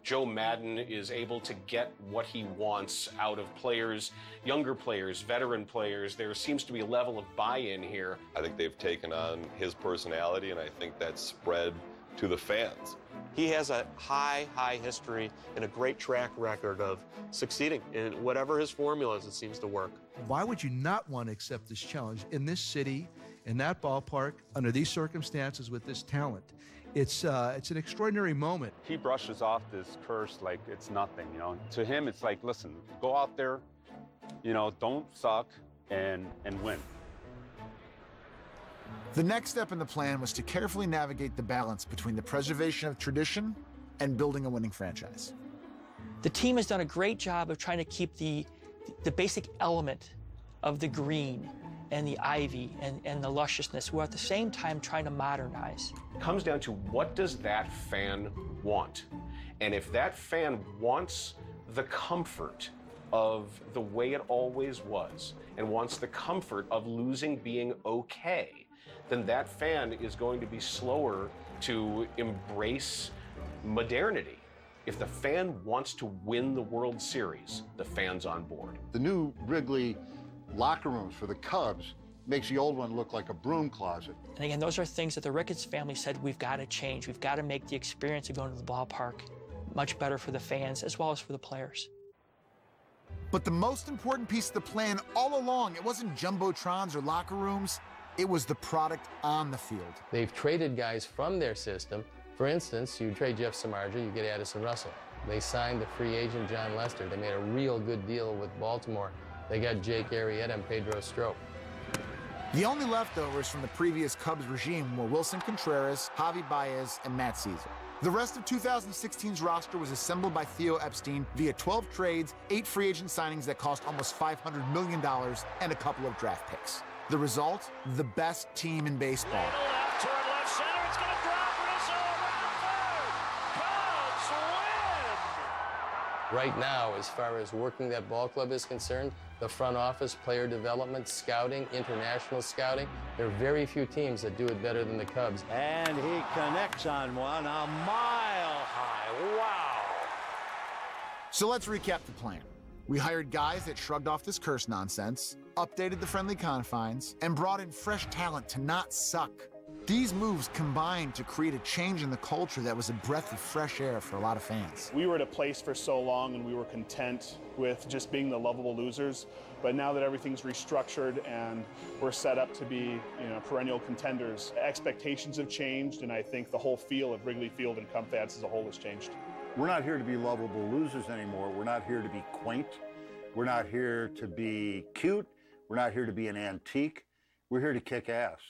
Joe Maddon is able to get what he wants out of players, younger players, veteran players. There seems to be a level of buy in here. I think they've taken on his personality, and I think that's spread to the fans. He has a high, high history and a great track record of succeeding in whatever his formula is, it seems to work. Why would you not want to accept this challenge in this city, in that ballpark, under these circumstances, with this talent? It's, uh, it's an extraordinary moment. He brushes off this curse like it's nothing, you know. To him, it's like, listen, go out there, you know, don't suck and, and win. The next step in the plan was to carefully navigate the balance between the preservation of tradition and building a winning franchise. The team has done a great job of trying to keep the, the basic element of the green and the ivy and, and the lusciousness, while at the same time trying to modernize. It comes down to what does that fan want? And if that fan wants the comfort of the way it always was and wants the comfort of losing being okay, then that fan is going to be slower to embrace modernity. If the fan wants to win the World Series, the fan's on board. The new Wrigley locker rooms for the Cubs makes the old one look like a broom closet. And again, those are things that the Ricketts family said we've got to change. We've got to make the experience of going to the ballpark much better for the fans as well as for the players. But the most important piece of the plan all along, it wasn't jumbotrons or locker rooms, it was the product on the field. They've traded guys from their system. For instance, you trade Jeff Samardzija, you get Addison Russell. They signed the free agent Jon Lester. They made a real good deal with Baltimore. They got Jake Arrieta and Pedro Strop. The only leftovers from the previous Cubs regime were Willson Contreras, Javi Baez, and Matt Szczur. The rest of 2016's roster was assembled by Theo Epstein via 12 trades, 8 free agent signings that cost almost $500 million, and a couple of draft picks. The result? The best team in baseball. Right now, as far as working that ball club is concerned, the front office, player development, scouting, international scouting, there are very few teams that do it better than the Cubs. And he connects on one a mile high. Wow. So let's recap the plan. We hired guys that shrugged off this curse nonsense, updated the friendly confines, and brought in fresh talent to not suck. These moves combined to create a change in the culture that was a breath of fresh air for a lot of fans. We were at a place for so long and we were content with just being the lovable losers. But now that everything's restructured and we're set up to be you know, perennial contenders, expectations have changed, and I think the whole feel of Wrigley Field and Cub fans as a whole has changed. We're not here to be lovable losers anymore. We're not here to be quaint. We're not here to be cute. We're not here to be an antique. We're here to kick ass.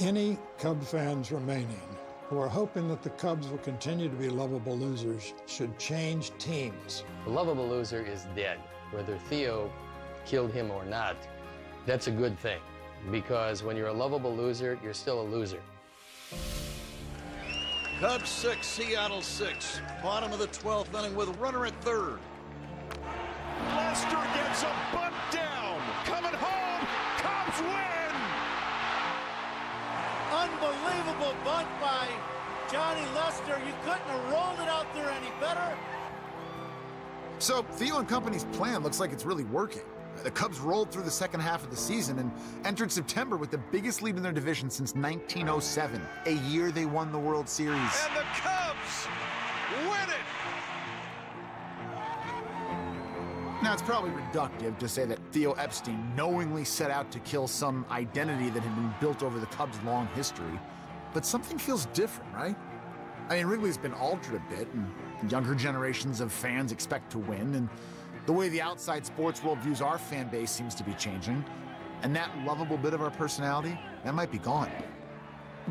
Any Cub fans remaining who are hoping that the Cubs will continue to be lovable losers should change teams. The lovable loser is dead. Whether Theo killed him or not, that's a good thing. Because when you're a lovable loser, you're still a loser. Cubs 6, Seattle 6. Bottom of the 12th inning with runner at third. Lester gets a bunt down. Coming home. Cubs win. Unbelievable bunt by Johnny Lester. You couldn't have rolled it out there any better. So Theo and company's plan looks like it's really working. The Cubs rolled through the second half of the season and entered September with the biggest lead in their division since 1907, a year they won the World Series. And the Cubs Now, it's probably reductive to say that Theo Epstein knowingly set out to kill some identity that had been built over the Cubs' long history, but something feels different, right? I mean, Wrigley's been altered a bit, and younger generations of fans expect to win, and the way the outside sports world views our fan base seems to be changing, and that lovable bit of our personality, that might be gone.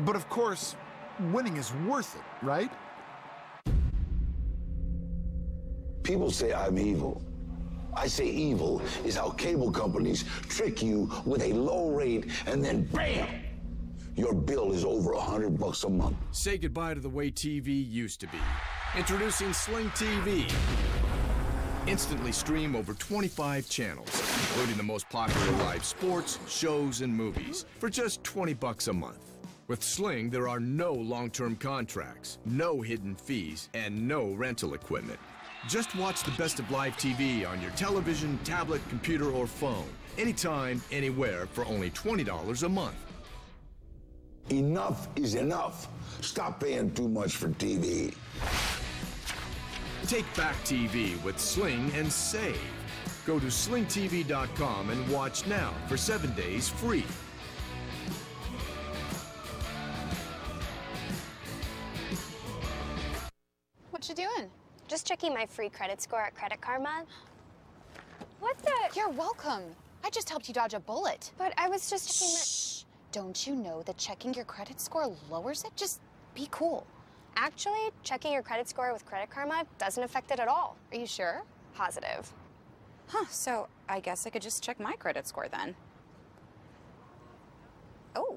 But of course, winning is worth it, right? People say I'm evil. I say evil is how cable companies trick you with a low rate and then BAM! Your bill is over a hundred bucks a month. Say goodbye to the way TV used to be. Introducing Sling TV. Instantly stream over 25 channels, including the most popular live sports, shows, and movies, for just 20 bucks a month. With Sling, there are no long-term contracts, no hidden fees, and no rental equipment. Just watch the best of live TV on your television, tablet, computer, or phone, anytime, anywhere, for only $20 a month. Enough is enough. Stop paying too much for TV. Take back TV with Sling and save. Go to slingtv.com and watch now for seven days free. What you doing? Just checking my free credit score at Credit Karma. What the? You're welcome. I just helped you dodge a bullet. But I was just checking Shh. Don't you know that checking your credit score lowers it? Just be cool. Actually, checking your credit score with Credit Karma doesn't affect it at all. Are you sure? Positive. Huh, so I guess I could just check my credit score then. Oh,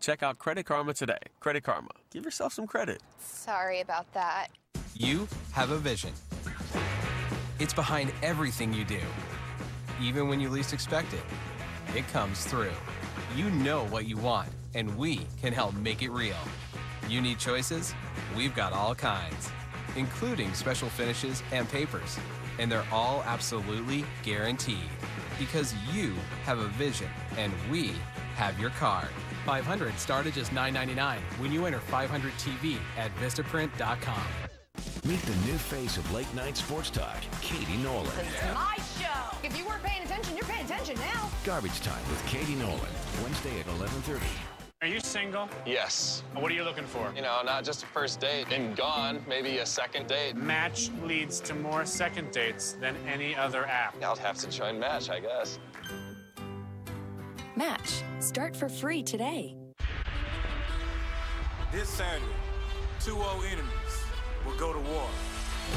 Check out Credit Karma today. Credit Karma. Give yourself some credit. sorry about that. You have a vision. It's behind everything you do. Even when you least expect it, it comes through. You know what you want, and we can help make it real. You need choices? We've got all kinds, including special finishes and papers. And they're all absolutely guaranteed because you have a vision and we have your card. 500 start at just $9.99 when you enter 500 TV at Vistaprint.com. Meet the new face of late night sports talk, Katie Nolan. It's my show. If you weren't paying attention, you're paying attention now. Garbage Time with Katie Nolan, Wednesday at 11:30. Are you single? Yes. What are you looking for? You know, not just a first date and gone, maybe a second date. Match leads to more second dates than any other app. I'll have to join Match, I guess. Match. Start for free today. This Saturday, 2 enemies will go to war.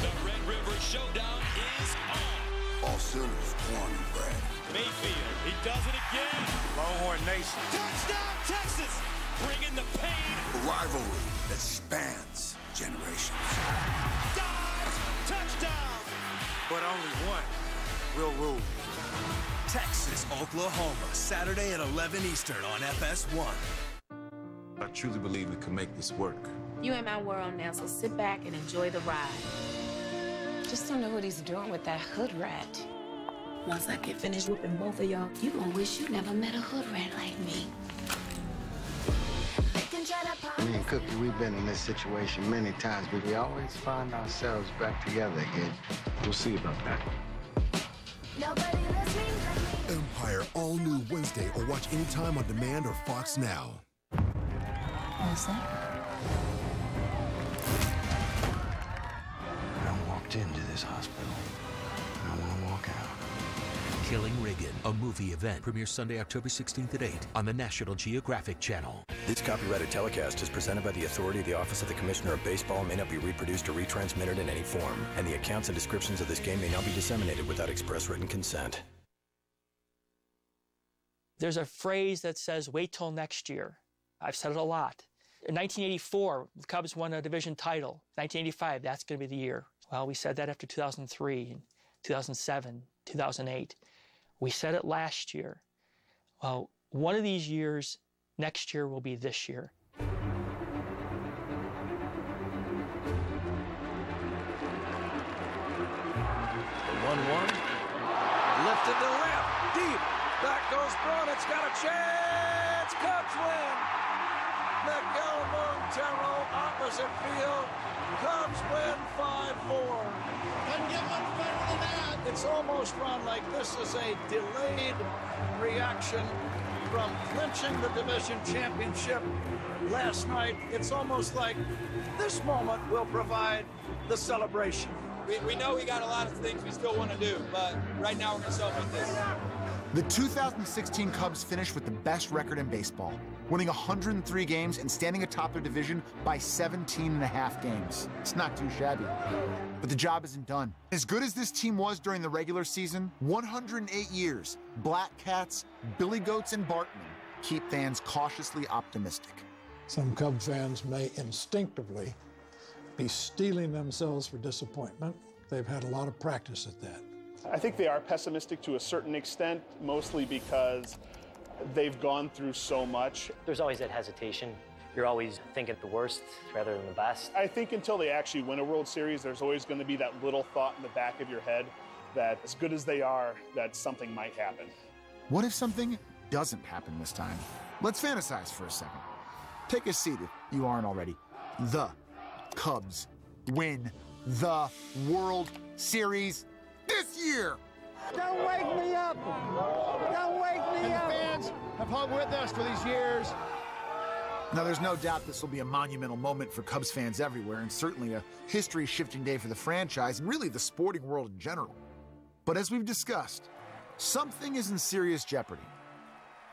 The Red River Showdown is on. All Sooners, born and bred. Mayfield, he does it again. Longhorn Nation. Touchdown, Texas. Bringing the pain. A rivalry that spans generations. Dives, touchdown. But only one will rule. Texas, Oklahoma, Saturday at 11 Eastern on FS1. I truly believe we can make this work. You in my world now, so sit back and enjoy the ride. Just don't know what he's doing with that hood rat. Once I get finished whooping both of y'all, you gonna wish you never met a hood rat like me. Me and Cookie, we've been in this situation many times, but we always find ourselves back together again. We'll see about that. Empire all new Wednesday or watch anytime on demand or Fox Now. What's that? Walked into this hospital. and I want to walk out. Killing Reagan, a movie event, premieres Sunday, October 16th at 8 on the National Geographic Channel. This copyrighted telecast is presented by the authority of the Office of the Commissioner of Baseball and may not be reproduced or retransmitted in any form, and the accounts and descriptions of this game may not be disseminated without express written consent. There's a phrase that says, wait till next year. I've said it a lot. In 1984, the Cubs won a division title. 1985, that's going to be the year. Well, we said that after 2003, and 2007, 2008. We said it last year. Well, one of these years, next year will be this year. 1 1. Lifted to left. Deep. Back goes Braun. It's got a chance. Cubs win. Miguel Montero, opposite field. Cubs win 5 4. Doesn't get much better than that. It's almost run like this is a delayed reaction from clinching the division championship last night. It's almost like this moment will provide the celebration. We, we know we got a lot of things we still want to do, but right now we're going to celebrate this. The 2016 Cubs finished with the best record in baseball, winning 103 games and standing atop their division by 17 and a half games. It's not too shabby. But the job isn't done. As good as this team was during the regular season, 108 years, Black Cats, Billy Goats, and Bartman keep fans cautiously optimistic. Some Cub fans may instinctively be steeling themselves for disappointment. They've had a lot of practice at that. I think they are pessimistic to a certain extent, mostly because they've gone through so much. There's always that hesitation. You're always thinking the worst rather than the best. I think until they actually win a World Series, there's always going to be that little thought in the back of your head that as good as they are, that something might happen. What if something doesn't happen this time? Let's fantasize for a second. Take a seat if you aren't already. The Cubs win the World Series this year. Don't wake me up! Don't wake me and up! The fans have hung with us for these years. Now, there's no doubt this will be a monumental moment for Cubs fans everywhere, and certainly a history shifting day for the franchise and really the sporting world in general. But as we've discussed, something is in serious jeopardy.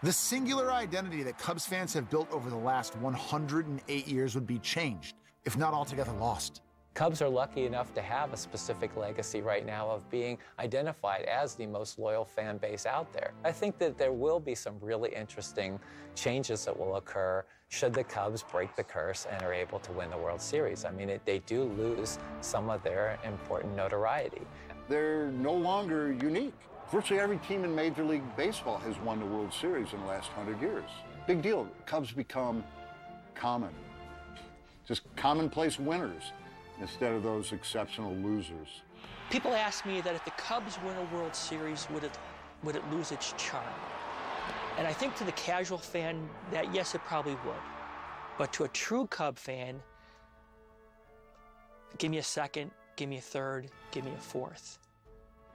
The singular identity that Cubs fans have built over the last 108 years would be changed, if not altogether lost. Cubs are lucky enough to have a specific legacy right now of being identified as the most loyal fan base out there. I think that there will be some really interesting changes that will occur should the Cubs break the curse and are able to win the World Series. I mean, it, they do lose some of their important notoriety. They're no longer unique. Virtually every team in Major League Baseball has won the World Series in the last 100 years. Big deal. Cubs become common, just commonplace winners instead of those exceptional losers. People ask me that if the Cubs win a World Series, would it, would it lose its charm? And I think to the casual fan that yes, it probably would. But to a true Cub fan, give me a second, give me a third, give me a fourth.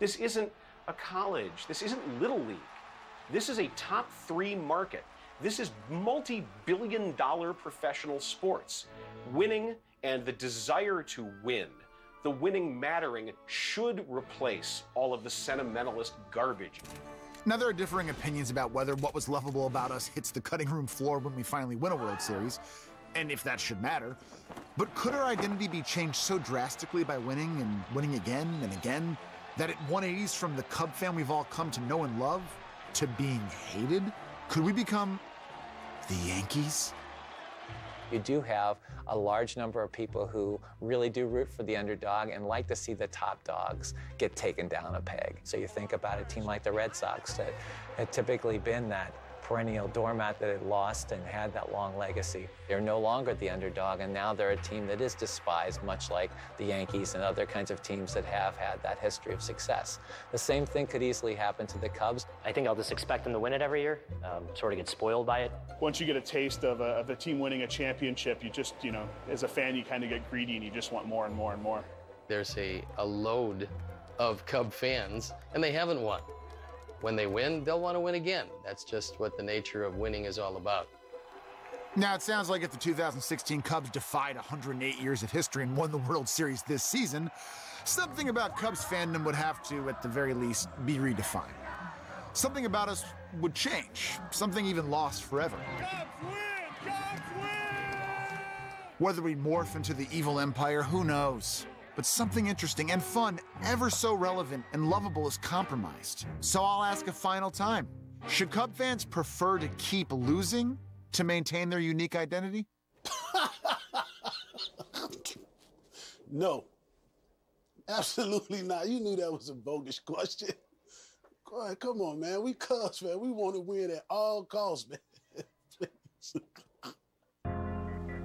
This isn't a college. This isn't Little League. This is a top three market. This is multi billion dollar professional sports. Winning and the desire to win, the winning mattering, should replace all of the sentimentalist garbage. Now, there are differing opinions about whether what was lovable about us hits the cutting room floor when we finally win a World Series, and if that should matter. But could our identity be changed so drastically by winning and winning again and again that it 180s from the Cub fan we've all come to know and love to being hated? Could we become the Yankees? You do have a large number of people who really do root for the underdog and like to see the top dogs get taken down a peg. So you think about a team like the Red Sox that had typically been that perennial doormat that had lost and had that long legacy. They're no longer the underdog, and now they're a team that is despised, much like the Yankees and other kinds of teams that have had that history of success. The same thing could easily happen to the Cubs. I think I'll just expect them to win it every year, um, sort of get spoiled by it. Once you get a taste of a, of a team winning a championship, you just, you know, as a fan, you kind of get greedy and you just want more and more and more. There's a, a load of Cub fans, and they haven't won. When they win, they'll want to win again. That's just what the nature of winning is all about. Now, it sounds like if the 2016 Cubs defied 108 years of history and won the World Series this season, something about Cubs fandom would have to, at the very least, be redefined. Something about us would change, something even lost forever. Cubs win! Cubs win! Whether we morph into the evil empire, who knows? But something interesting and fun, ever so relevant and lovable, is compromised. So I'll ask a final time Should Cub fans prefer to keep losing to maintain their unique identity? no. Absolutely not. You knew that was a bogus question. Come on, man. We Cubs, man. We want to win at all costs, man.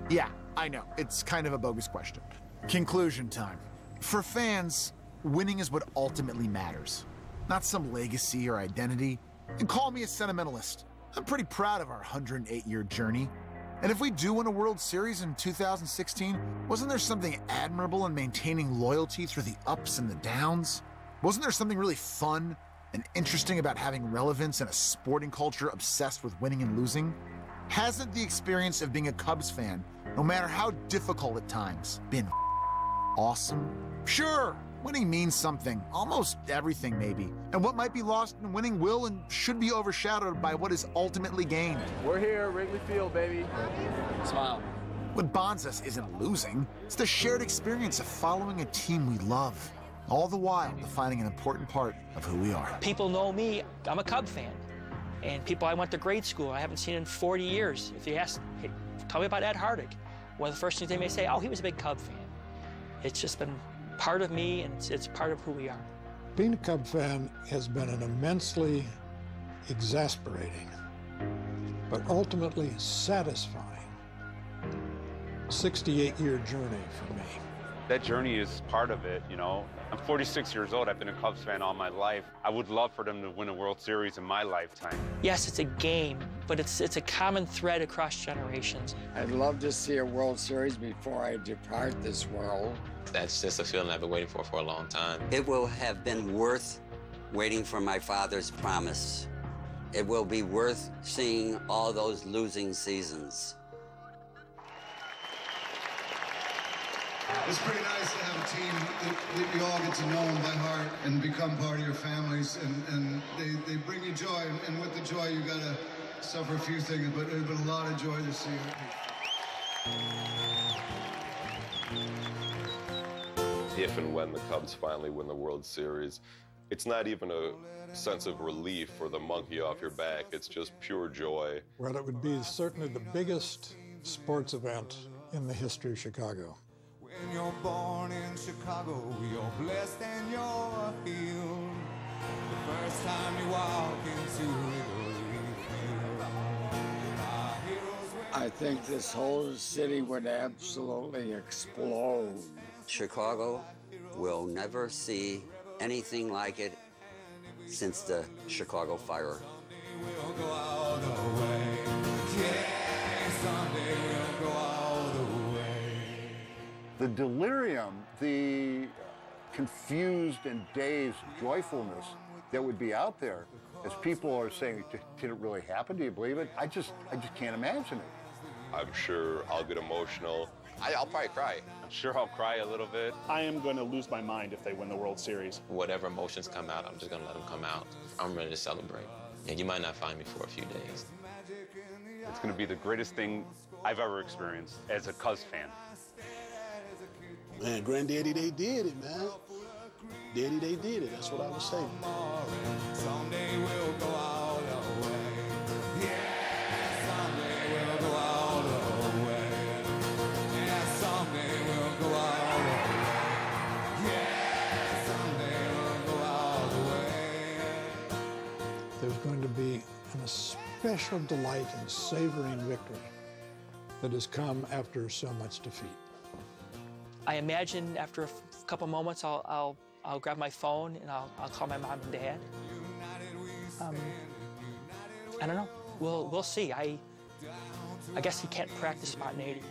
Yeah, I know. It's kind of a bogus question. Conclusion time. For fans, winning is what ultimately matters, not some legacy or identity. And call me a sentimentalist. I'm pretty proud of our 108 year journey. And if we do win a World Series in 2016, wasn't there something admirable in maintaining loyalty through the ups and the downs? Wasn't there something really fun and interesting about having relevance in a sporting culture obsessed with winning and losing? Hasn't the experience of being a Cubs fan, no matter how difficult at times, been awesome? Sure, winning means something, almost everything maybe. And what might be lost in winning will and should be overshadowed by what is ultimately gained. We're here, Wrigley Field, baby. Smile. What bonds us isn't losing, it's the shared experience of following a team we love, all the while defining an important part of who we are. People know me, I'm a Cub fan. And people I went to grade school, I haven't seen in 40 years. If you ask, hey, tell me about Ed Hardig, one of the first things they may say, oh, he was a big Cub fan. It's just been part of me, and it's, it's part of who we are. Being a Cub fan has been an immensely exasperating, but ultimately satisfying 68 year journey for me. That journey is part of it, you know. I'm 46 years old. I've been a Cubs fan all my life. I would love for them to win a World Series in my lifetime. Yes, it's a game, but it's, it's a common thread across generations. I'd love to see a World Series before I depart this world. That's just a feeling I've been waiting for for a long time. It will have been worth waiting for my father's promise. It will be worth seeing all those losing seasons. It's pretty nice to have a team that, that you all get to know them by heart and become part of your families, and, and they, they bring you joy. And, and with the joy, you got to suffer a few things, but it's been a lot of joy this year. If and when the Cubs finally win the World Series, it's not even a sense of relief or the monkey off your back. It's just pure joy. Well, it would be certainly the biggest sports event in the history of Chicago. When you're born in Chicago, you're blessed and you're healed. The first time you walk into I think this whole city would absolutely explode. Chicago will never see anything like it since the Chicago fire. will go all the way. Yeah, someday we'll go all the way. The delirium, the confused and dazed joyfulness that would be out there as people are saying, did it really happen? Do you believe it? I just, I just can't imagine it. I'm sure I'll get emotional. I, I'll probably cry. I'm sure I'll cry a little bit. I am going to lose my mind if they win the World Series. Whatever emotions come out, I'm just gonna let them come out. I'm ready to celebrate. And you might not find me for a few days. It's going to be the greatest thing I've ever experienced as a Cubs fan. Man, granddaddy, they did it, man. Daddy, they did it. That's what I was saying. Especial delight in savoring victory that has come after so much defeat. I imagine after a f- couple moments, I'll, I'll, I'll grab my phone and I'll, I'll call my mom and dad. Um, I don't know. We'll, we'll see. I, I guess you can't practice spontaneity.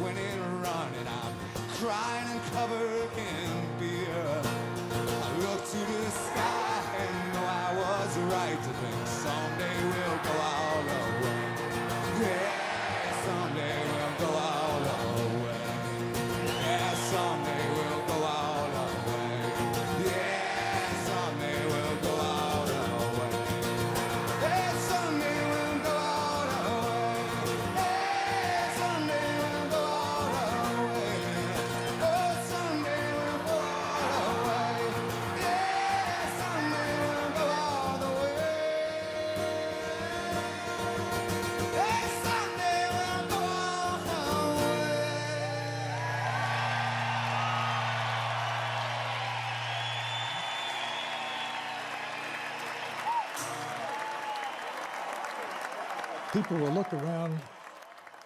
When to the sky. And know I was right People will look around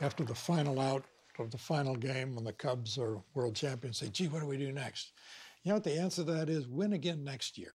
after the final out of the final game when the Cubs are world champions and say, gee, what do we do next? You know what the answer to that is? Win again next year.